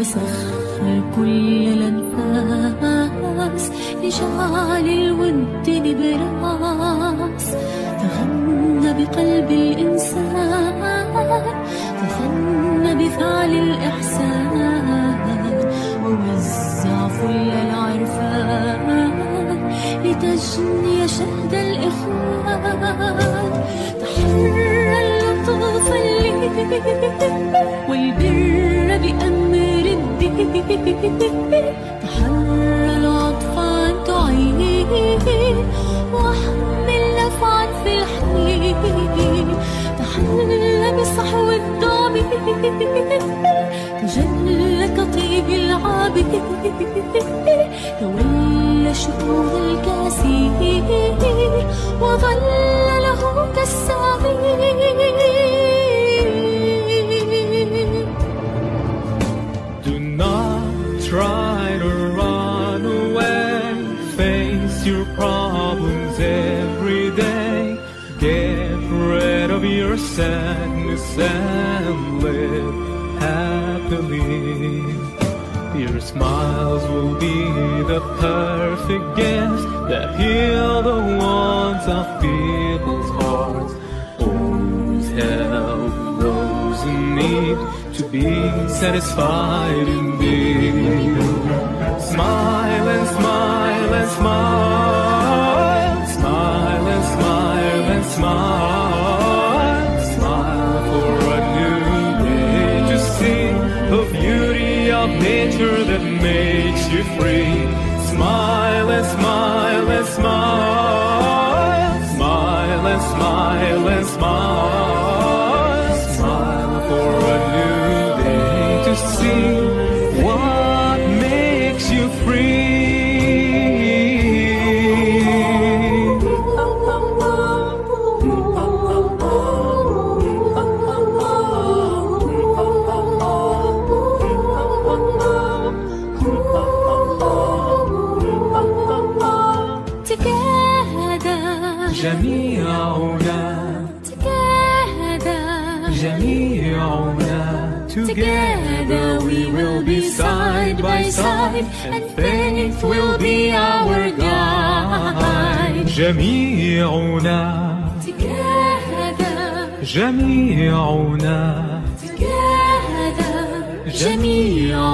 وسخر كل الأنفاس لجعل الود نبراس. تغنى بقلب الإنسان تغنى بفعل الإحسان. ووزع فل العرفان لتجني شهد الإخوان. تحرى العطفات عينيه وأحمل لفعا في الحنين تحلى بصحو الضعب تجلى كطيب العاب. تولى شؤون الكاسي وظل sadness and live happily. Your smiles will be the perfect gift that heal the wounds of people's hearts. Always help those in need to be satisfied indeed. Smile and smile and smile, smile and smile جميعنا together, جميعنا Together we will be side by side and faith will be our guide جميعنا together, جميعنا together, جميعنا